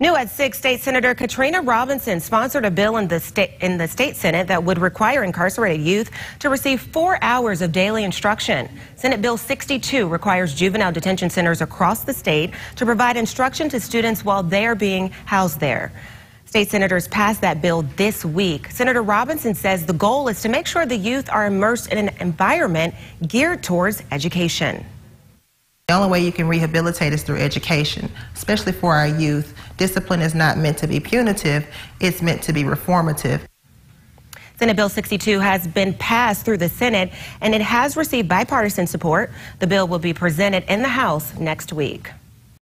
New at 6, State Senator Katrina Robinson sponsored a bill in the, state, in the state Senate that would require incarcerated youth to receive four hours of daily instruction. Senate Bill 62 requires juvenile detention centers across the state to provide instruction to students while they are being housed there. State senators passed that bill this week. Senator Robinson says the goal is to make sure the youth are immersed in an environment geared towards education. The only way you can rehabilitate is through education, especially for our youth. Discipline is not meant to be punitive, it's meant to be reformative. Senate Bill 62 has been passed through the Senate and it has received bipartisan support. The bill will be presented in the House next week.